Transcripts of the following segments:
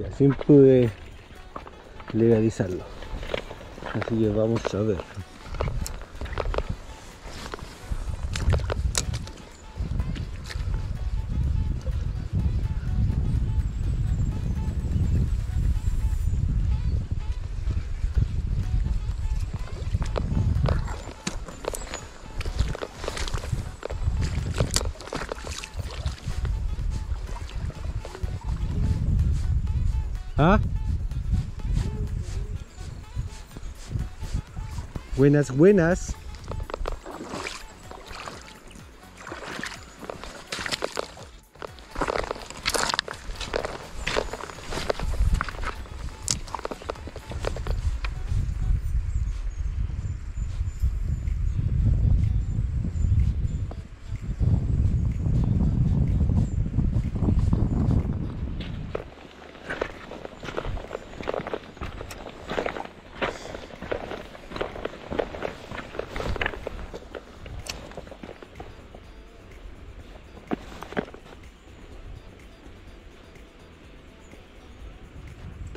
Sí, así pude legalizarlo. Así que vamos a ver. ¿Ah? Buenas, buenas.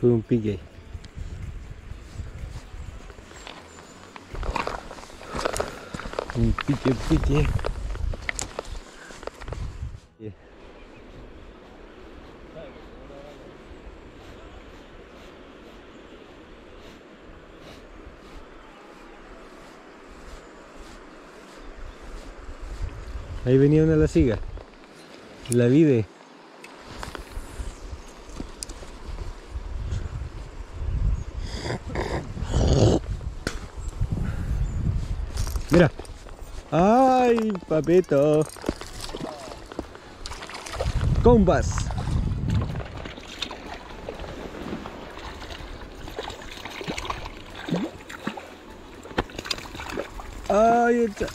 Un pique. Un pique, pique. Ahí venía una la siga. La vide. Mira. ¡Ay, papito! Combas. ¡Ay, está!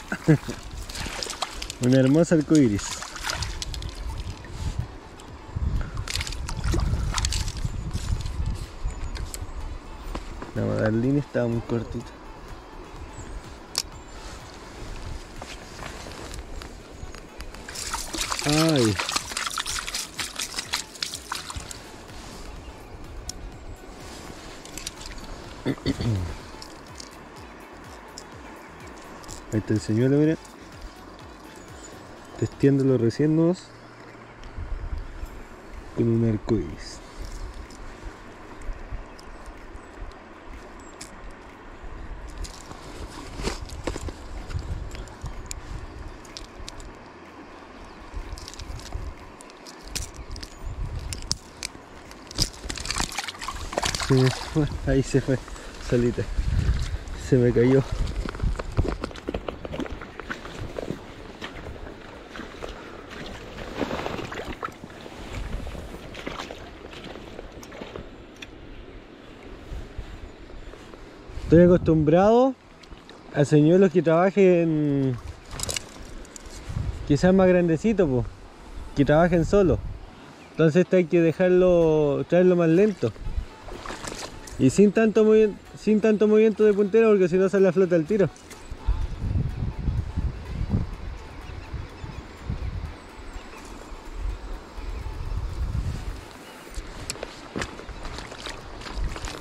Una hermosa arcoiris. La magdalena estaba muy cortita. Ay. Ahí está el señuelo, mira. Testeando los recién nuevos con un arcoíris. Ahí se fue, solita. Se me cayó. Estoy acostumbrado a señuelos que trabajen sean más grandecitos, que trabajen solo. Entonces esto hay que dejarlo, traerlo más lento. Y sin tanto, movimiento de puntera porque si no sale la flota al tiro.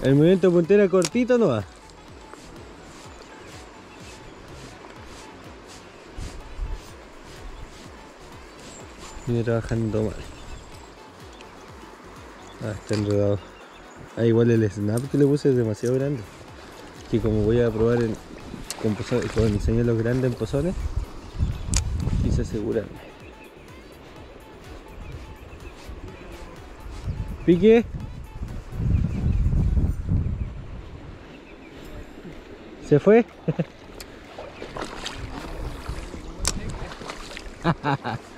El movimiento de puntera cortito no va. Viene trabajando mal. Ah, está enredado. Ah, igual el snap que le puse es demasiado grande. Que como voy a probar en, con, pozo- con diseños los grandes en pozones, quise asegurarme. Pique. ¿Se fue?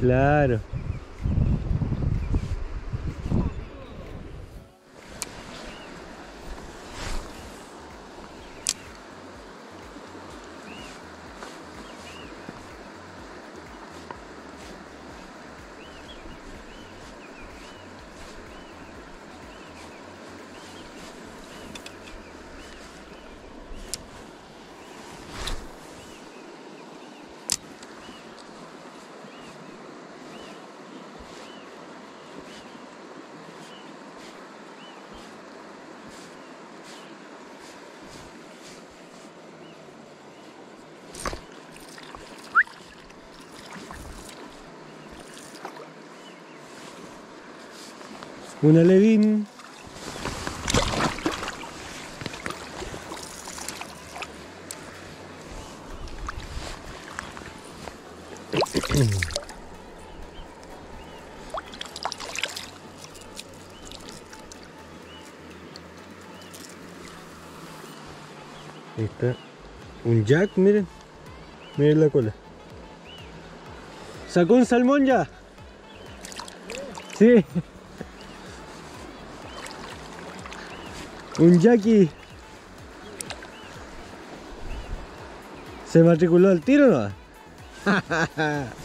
claro. Una Levin. Ahí está. Un jack, miren. Miren la cola. ¿Sacó un salmón ya? Sí. Un Jackie. ¿Se matriculó al tiro no?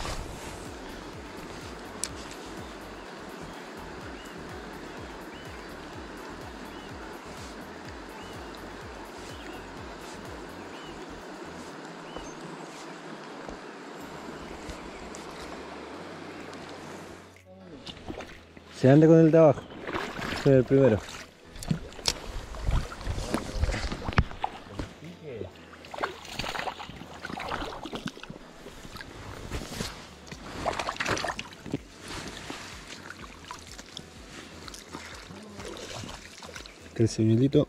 Se anda con el de abajo. Soy el primero. El señuelito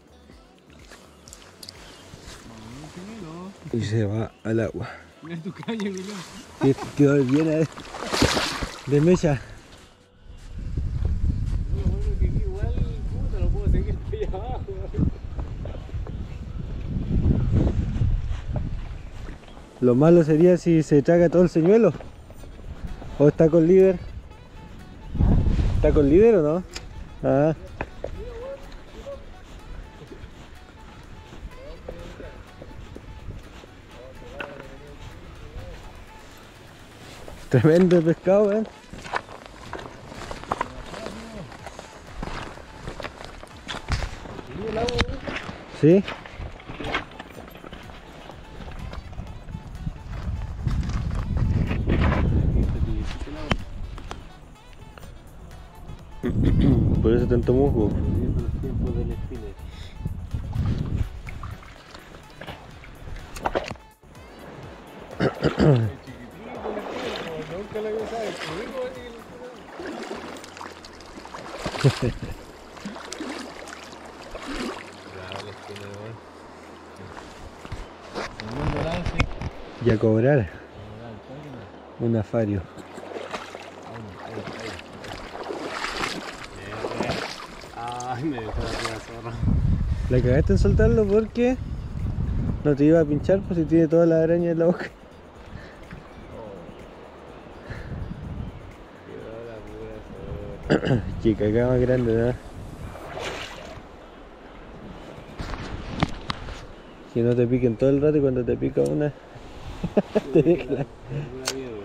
y se va al agua. Mira tu caña, quedó bien de, de mecha. No, bueno, que aquí igual, puta, lo puedo seguir allá abajo. Lo malo sería si se traga todo el señuelo. ¿O está con líder? ¿Está con líder o no? Ah. Tremendo pescado, eh. Sí. Por eso tanto musgo. Cobrar un afario. Ay, me dejó la. La cagaste en soltarlo porque no te iba a pinchar pues si tiene toda la araña en la boca. Que cagada más grande, ¿no? Que no te piquen todo el rato y cuando te pica una, te deja la,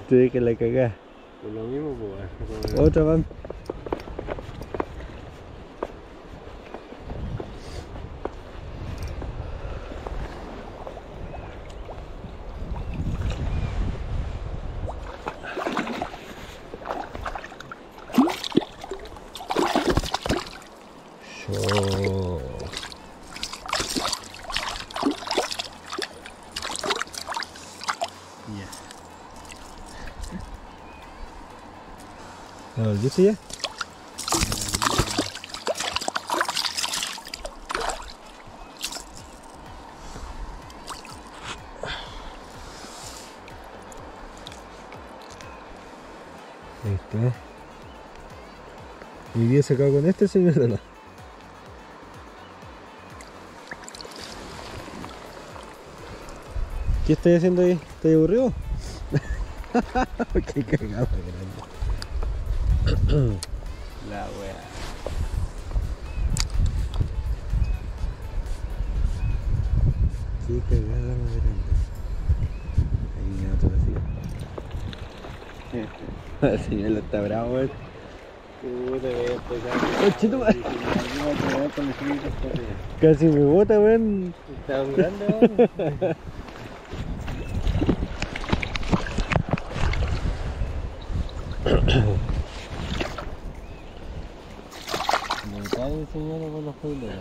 te deja la cagada. Por lo mismo, pues. Otra van. Yo. ¿La volviste ya? Ahí está. ¿Y bien sacado con este señor o no? ¿Qué estoy haciendo ahí? ¿Estoy aburrido? Qué cagado grande. La wea. Qué cagada más grande. Ahí así. El señor está bravo, weón. Casi me bota, weón. Está grande, weón. señora con los peileros.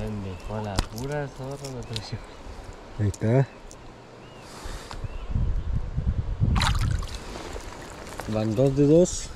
Me la pura zorra la presión. Ahí está. Van dos de dos.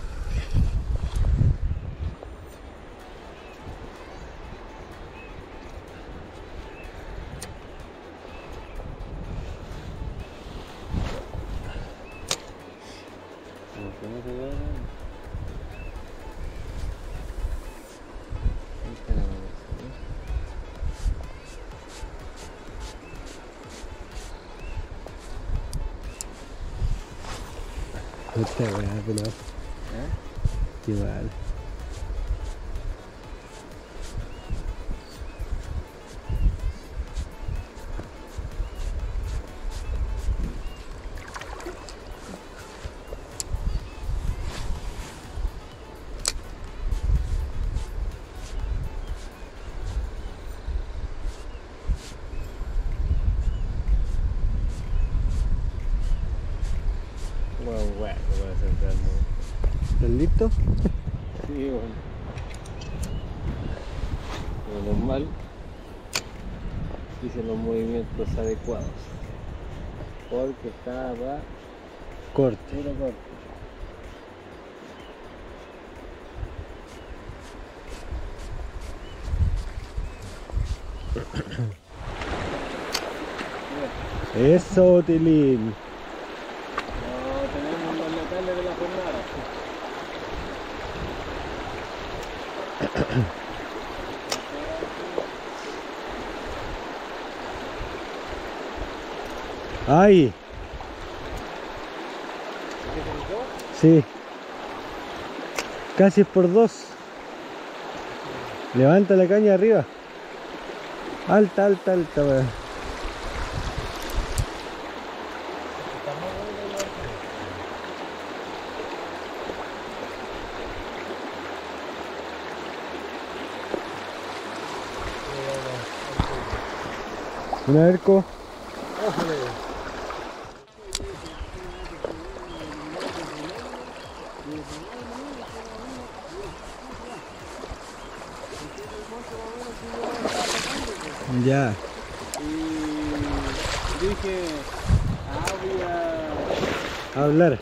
Esta weá, pelado. ¿Eh? Qué mal. Bueno, sentarme. ¿Estás listo? Sí, bueno. Lo normal. Hice los movimientos adecuados. Porque estaba Corte. puro corte. Mira, Eso, Tilín. No, tenemos los locales de la jornada. ¡Ay! Sí. Casi es por dos. Levanta la caña arriba. Alta, alta, alta, weón. Un arco. Ya. Y dije, ah, voy a... Hablar.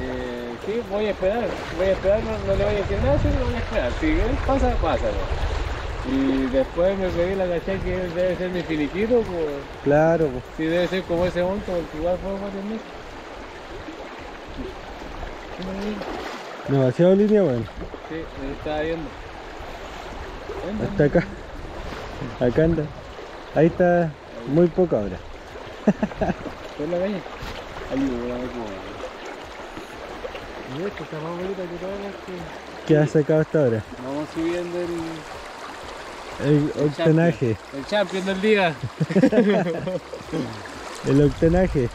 Eh, sí, voy a esperar, voy a esperar, no, no le voy a decir nada, solo voy a esperar. Si él pasa, pasa. Y después me pedí la caché que debe ser mi finiquito, pues Claro, po. sí debe ser como ese monto, porque igual fue varios meses. Demasiado línea, weón. Sí, me estaba viendo. Hasta acá. Acá anda. Ahí está muy poca ahora. ven la calle. Ayuda, Y esto está más bonita que todas las que... ¿Qué has sacado hasta ahora? Vamos subiendo el... El el octanaje. champion, El champion del día. El octanaje.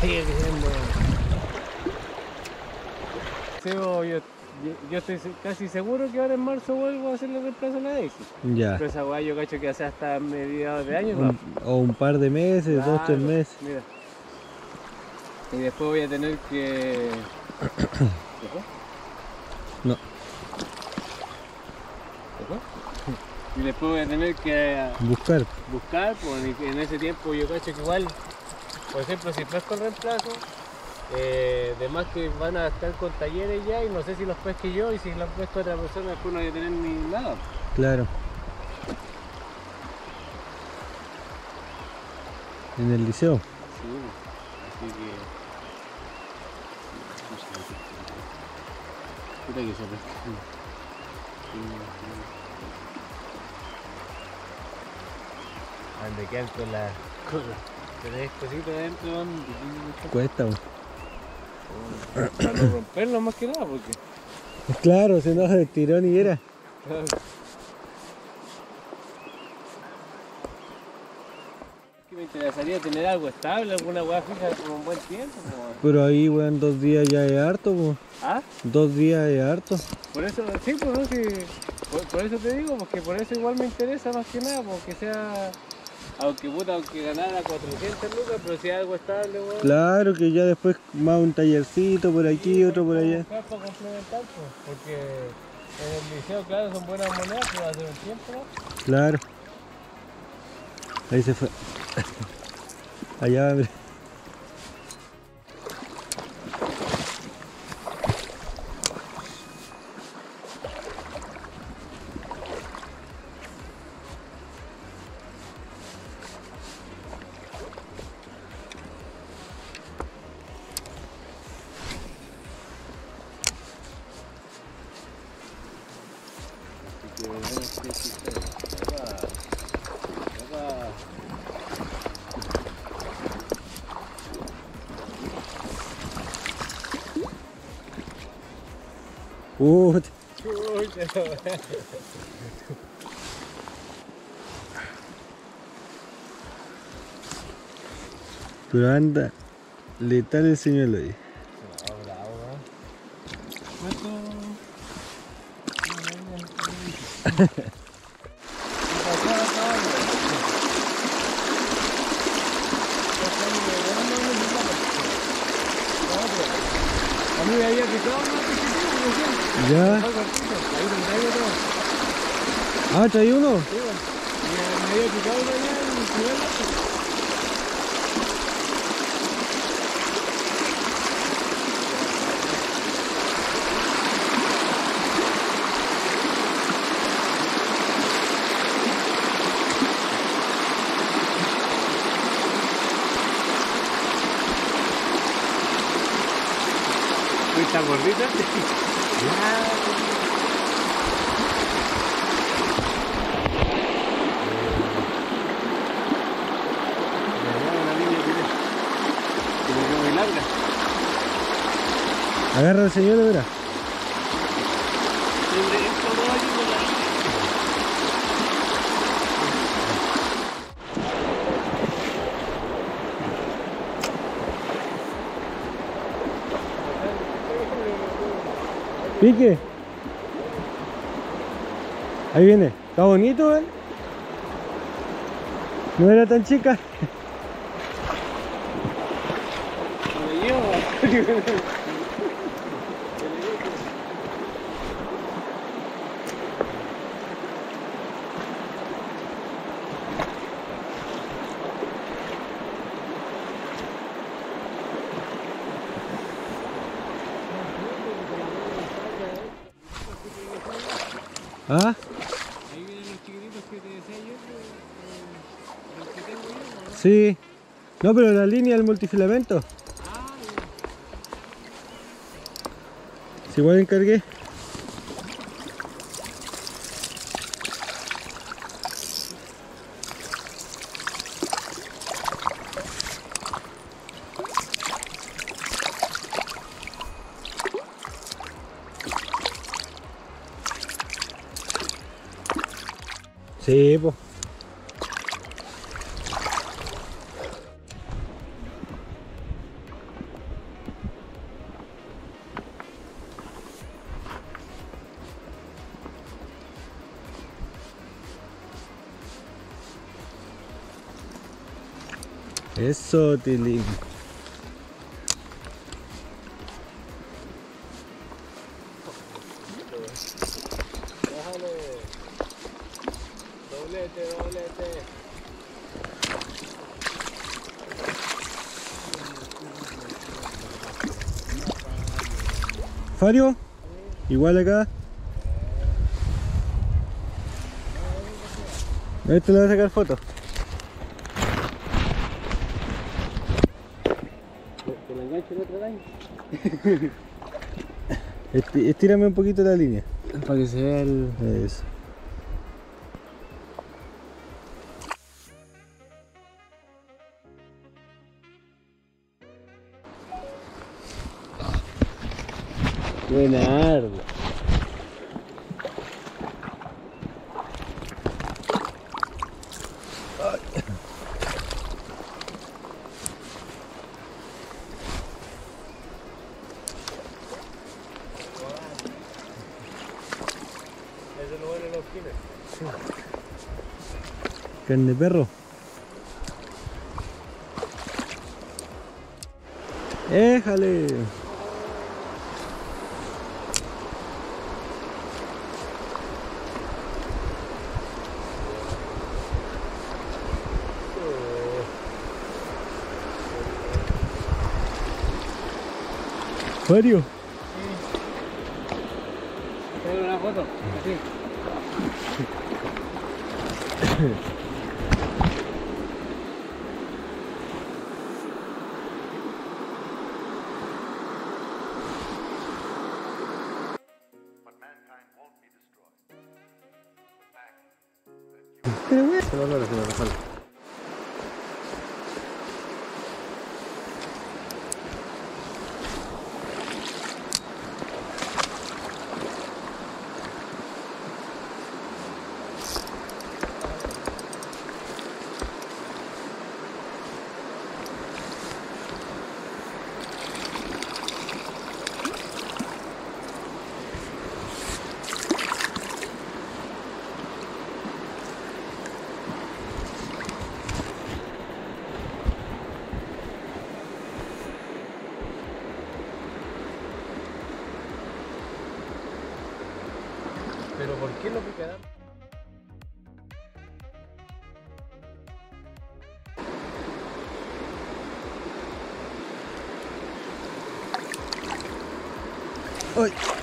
Sigue creciendo. Sebo, yo, estoy casi seguro que ahora en marzo vuelvo a hacerle reemplazo a la Daisy. Ya. Pero esa weá yo cacho que hace hasta mediados de año. o un par de meses, dos, tres Claro, meses. Mira. Y después voy a tener que. No. Y después voy a tener que Buscar. buscar, pues en ese tiempo yo cacho que igual, por ejemplo, si pesco el reemplazo, eh, de más que van a estar con talleres ya y no sé si los pesque yo y si los pesco otra persona después no voy a tener ni nada. Claro. En el liceo. Sí, así que... Puta que se pesca. Ande quedan con la... Tenés cositas adentro. Cuesta. Para no romperlo más que nada, porque... Claro, si no se tiró ni era. Que me interesaría tener algo estable, alguna hueá fija por un buen tiempo. Pero ahí, weón, dos días ya es harto. ¿Ah? Dos días es harto. Por eso, sí, pues no, sí, por, por eso te digo, porque por eso igual me interesa más que nada, porque sea, aunque puta, aunque ganara 400 lucas, pero si algo estable, weón. Claro que ya después más un tallercito por aquí, otro por allá. Buscar para complementar, pues, porque en el liceo, claro, son buenas monedas, pero hace un tiempo, ¿no? Claro. Ahí se fue. Allá, mira. Chucha. Pero anda letal el señuelo ahí. Ya. Ah, traí uno. ¿Está gordita? Agarra el señuelo, mira. Sobre esto no hay una línea. Pique. Ahí viene. Está bonito, ¿eh? No era tan chica. Me llevo. Ah, Ahí vienen los chiquititos que te decía yo, que- los que tengo yo, ¿no? Sí. No, pero la línea del multifilamento. Si igual encargué. Sí, pues. Doblete. Fario, igual acá. A este le voy a sacar foto. Estírame un poquito la línea. Para que se vea el. Eso. Buenardo. Eso es lo bueno de los killers. Carne perro. Éjale. Tengo Pero weón. Se Pero ¿por qué no picarán? Ay.